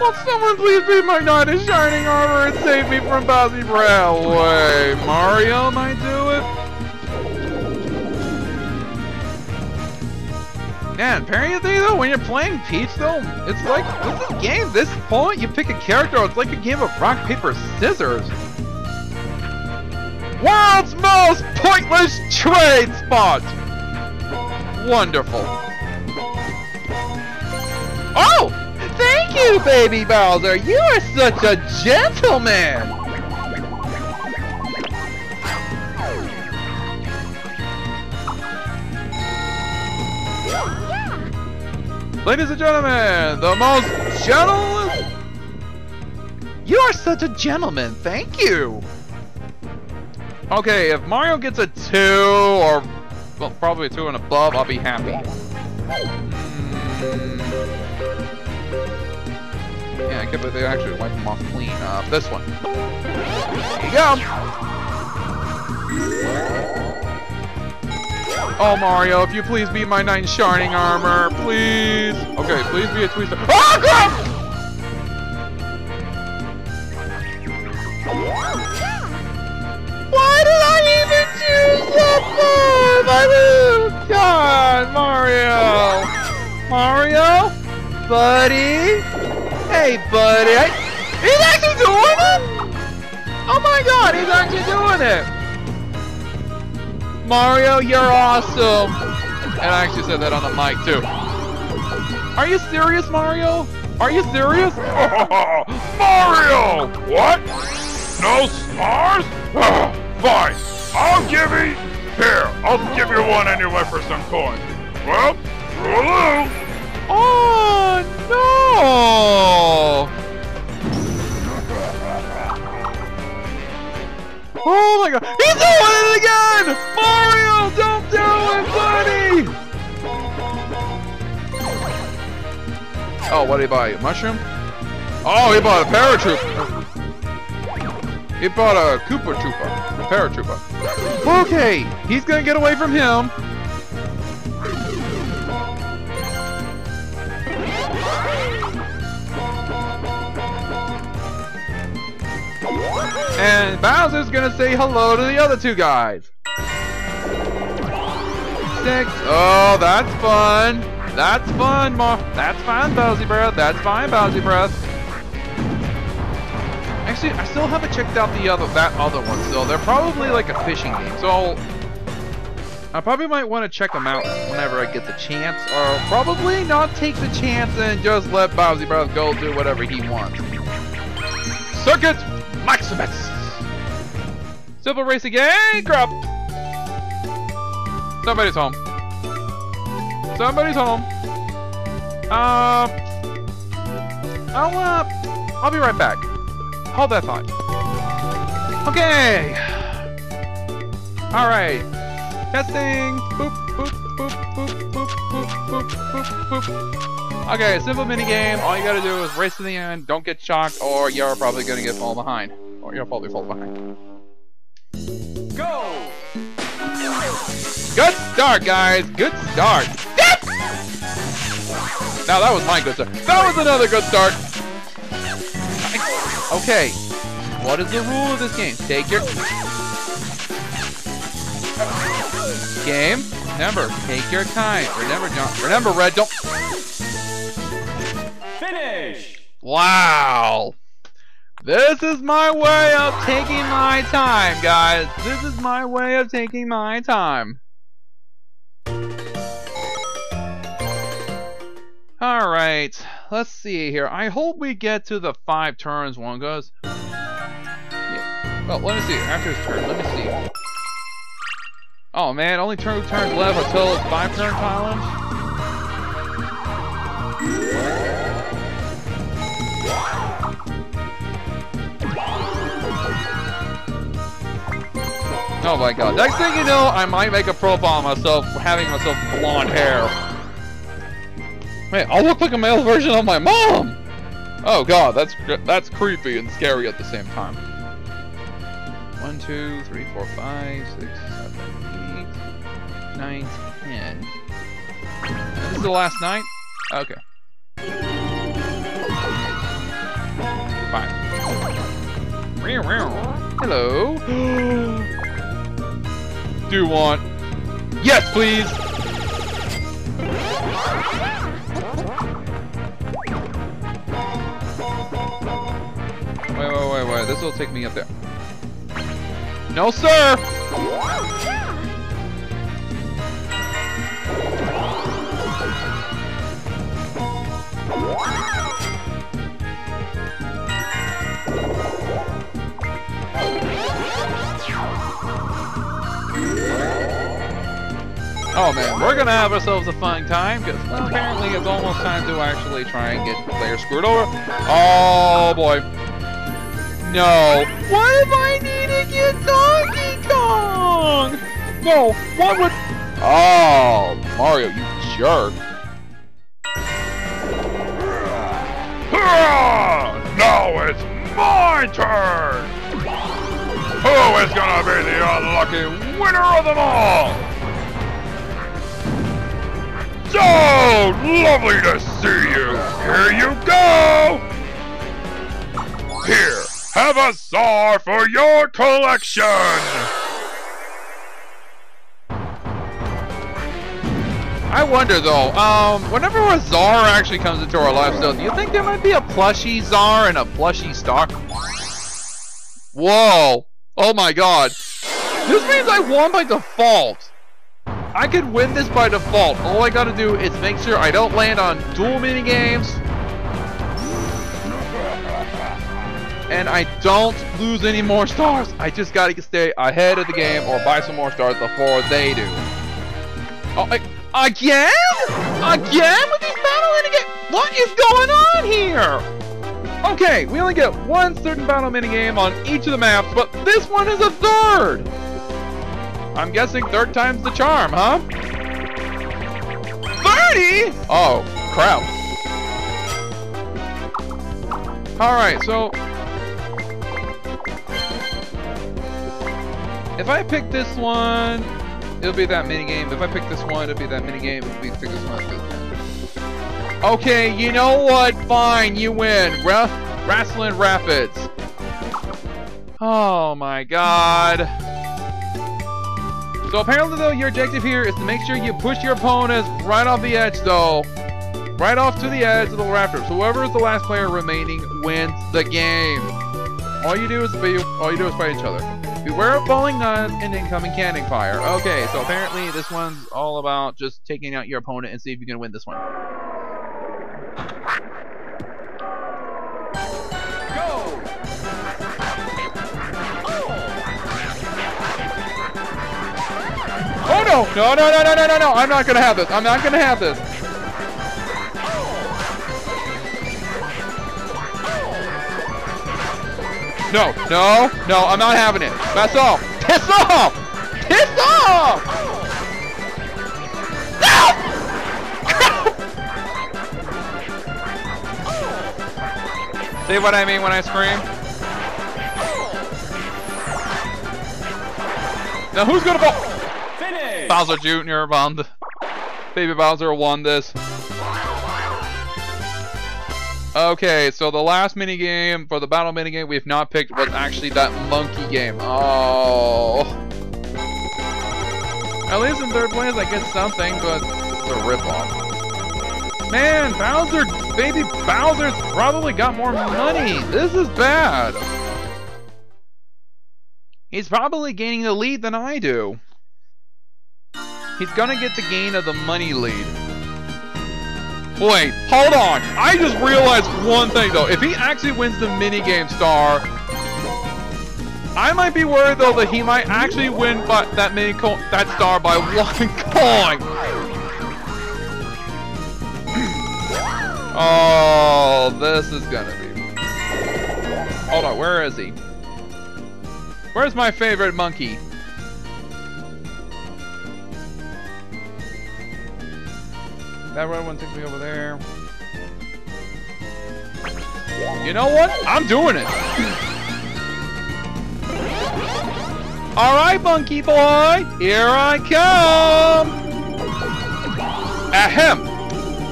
Will someone please be my knight in shining armor and save me from Bowsy Brow? Way, Mario might do it? Man, apparently though, when you're playing Peach though, it's like, this is game, this point, you pick a character, it's like a game of rock, paper, scissors. World's most pointless trade spot! Wonderful. Baby Bowser! You are such a gentleman! Ladies and gentlemen, the most gentle... You are such a gentleman, thank you! Okay, if Mario gets a 2, or well, probably a 2 and above, I'll be happy. Mm. Yeah, I can't believe they actually wipe them off clean. Uh, this one. Here you go! Oh, Mario, if you please be my knight in shining armor, please. Okay, please be a twister. Oh, crap! Why did I even choose that move? I mean, God, Mario. Mario? Buddy? Hey, buddy. I, he's actually doing it? Oh my god, he's actually doing it. Mario, you're awesome! And I actually said that on the mic too. Are you serious, Mario? Are you serious? Mario! What? No stars? Fine. I'll give you... Here, I'll give you one anyway for some coins. Well, Rulu! Oh, no! Oh my god, he's doing it again! Mario, don't do it, buddy! Oh, what did he buy? A mushroom? Oh, he bought a Paratroopa. He bought a Koopa Troopa. A Paratroopa. Okay, he's gonna get away from him. And Bowser's gonna say hello to the other two guys. Six. Oh, that's fun. That's fun, Mar. That's fine, Bowsy Breath. That's fine, Bowsy Breath. Actually, I still haven't checked out the other that other one still. They're probably like a fishing game, so I'll, I probably might want to check them out whenever I get the chance, or probably not take the chance and just let Bowsy Breath go do whatever he wants. Circuit Maximus! Simple race again, crap! Somebody's home. Somebody's home. Uh, I'll, uh, I'll be right back. Hold that thought. Okay! Alright. Testing! Boop, boop, boop, boop, boop, boop, boop, boop. Okay, simple mini game. All you gotta do is race to the end. Don't get shocked, or you're probably gonna get fall behind, or you'll probably fall behind. Go! Good start, guys. Good start. Now that was my good start. That was another good start. Okay. What is the rule of this game? Take your game. Remember, take your time. Remember, John. Remember, Red. Don't. Finish! Wow. This is my way of taking my time, guys. This is my way of taking my time. Alright, let's see here. I hope we get to the five turns one. Yeah. Well, let me see. After his turn, let me see. Oh man, only two turns left until it's five turn challenge. Oh my god. Next thing you know, I might make a profile of myself having myself blonde hair. Wait, I'll look like a male version of my mom! Oh god, that's that's creepy and scary at the same time. One, two, three, four, five, six, seven, eight, nine, ten. This is the last night? Okay. Hello. Do want? Yes, please. Wait, wait, wait, wait. This will take me up there. No, sir! Oh man, we're gonna have ourselves a fun time because well, apparently it's almost time to actually try and get players screwed over. Oh boy. No. What if I need to get Donkey Kong? No, what would... Oh, Mario, you jerk. Now it's my turn! Who is gonna be the unlucky winner of them all? So lovely to see you! Here you go! Here, have a czar for your collection! I wonder though, um, whenever a czar actually comes into our life still, do you think there might be a plushie czar and a plushie star? Whoa! Oh my god. This means I won by default. I could win this by default. All I gotta do is make sure I don't land on dual mini games. And I don't lose any more stars. I just gotta stay ahead of the game or buy some more stars before they do. Oh, I, again? Again with these battle minigame? What is going on here? Okay, we only get one certain battle minigame on each of the maps, but this one is a third. I'm guessing third time's the charm, huh? 30? Oh, crap. Alright, so... If I pick this one, it'll be that minigame. If I pick this one, it'll be that minigame. If we pick this one, it'll be that. Okay, you know what? Fine, you win. Ra Wrasslin' Rapids. Oh my god. So apparently though, your objective here is to make sure you push your opponents right off the edge though. Right off to the edge of the rafters. Whoever is the last player remaining wins the game. All you do is be, all you do is fight each other. Beware of falling knives and incoming cannon fire. Okay, so apparently this one's all about just taking out your opponent and see if you can win this one. No! No, no, no, no, no, no, no! I'm not gonna have this. I'm not gonna have this. No, no, no, I'm not having it. That's off. Piss off! Piss off! See what I mean when I scream? Now who's gonna fall? Bowser Jr. won Baby Bowser won this. Okay, so the last mini game for the battle mini game we've not picked was actually that monkey game. Oh. At least in third place I get something, but it's a ripoff. Man, Bowser, baby Bowser's probably got more money. This is bad. He's probably gaining the lead than I do. He's gonna get the gain of the money lead. Wait, hold on. I just realized one thing though. If he actually wins the minigame star, I might be worried though that he might actually win but that mini that star by one coin. oh, this is gonna be. Hold on, where is he? Where's my favorite monkey? That red one takes me over there. You know what? I'm doing it. All right, monkey boy, here I come. Ahem.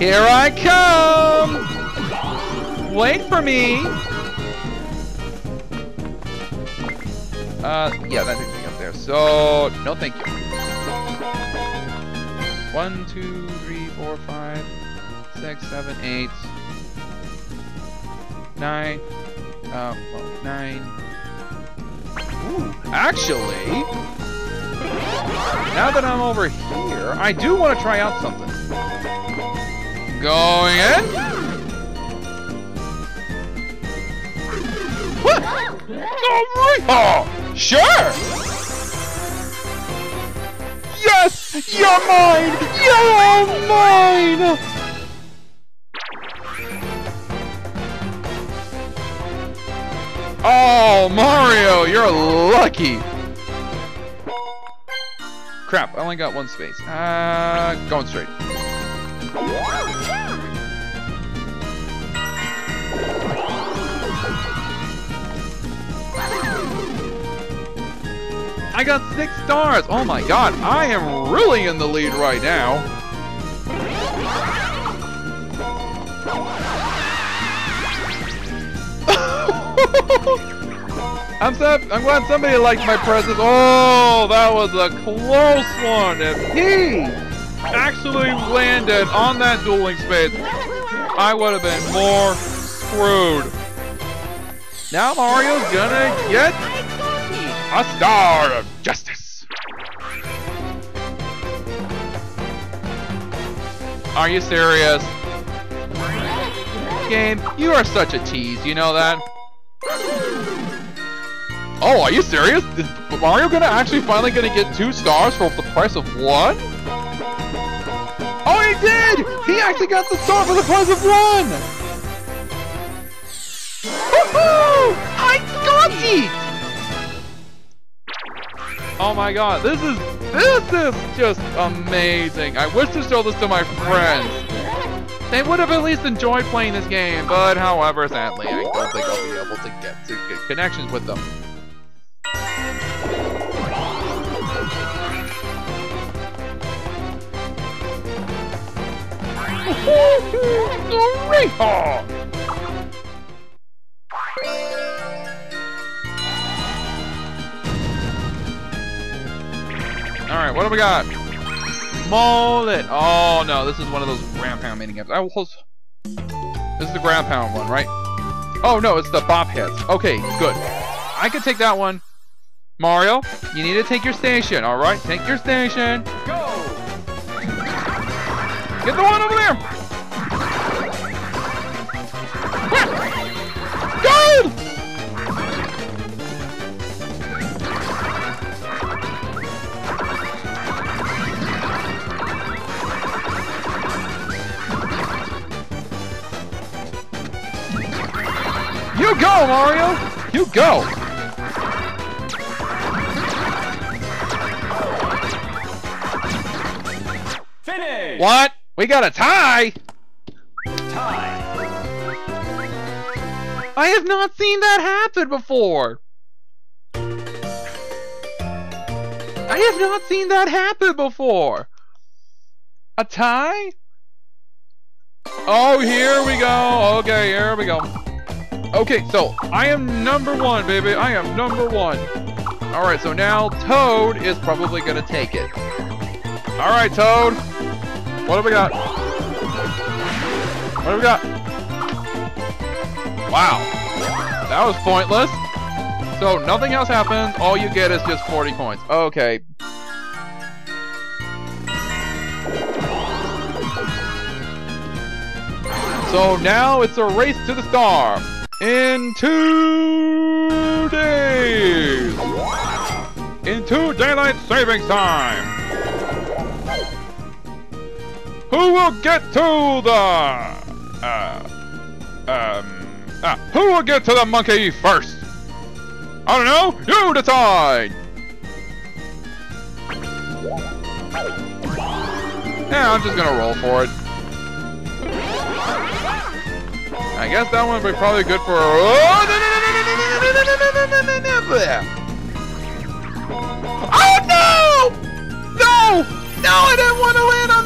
Here I come. Wait for me. Uh, yeah, that takes me up there. So, no thank you. One, two, four, five, six, seven, eight, nine. Uh, well, nine. Ooh, actually, now that I'm over here, I do want to try out something. Going in. What? Oh, sure. Yes, you're mine. You're mine. Oh, Mario, you're lucky. Crap, I only got one space. Uh, going straight. I got six stars. Oh my god, I am really in the lead right now. I'm I'm glad somebody liked my presents. Oh, that was a close one. If he actually landed on that dueling space, I would have been more screwed. Now Mario's gonna get a star Are you serious? Game, you are such a tease, you know that? Oh, are you serious? Is Mario gonna actually finally gonna get two stars for the price of one? Oh, he did! He actually got the star for the price of one! Woohoo! I got it! Oh my god, this is, this is just amazing. I wish to show this to my friends. They would have at least enjoyed playing this game, but however, sadly, I don't think I'll be able to get to get connections with them. Alright, what do we got? Mole-it! Oh no, this is one of those ground pound mini games. I will This is the ground pound one, right? Oh no, it's the bop hits. Okay, good. I can take that one. Mario, you need to take your station, alright? Take your station. Go! Get the one over there! Go, Mario! You go! Finish! What? We got a tie? Tie. I have not seen that happen before! I have not seen that happen before! A tie? Oh, here we go. Okay, here we go. Okay, so I am number one, baby. I am number one. All right, so now Toad is probably gonna take it. All right, Toad. What do we got? What do we got? Wow, that was pointless. So nothing else happens. All you get is just 40 coins. Okay. So now it's a race to the star in two days. In two daylight savings time. Who will get to the uh, um ah, who will get to the monkey first? I don't know. You decide. Yeah, I'm just gonna roll for it. I guess that one would be probably good for. Oh, no, no, no. Oh I didn't want to land on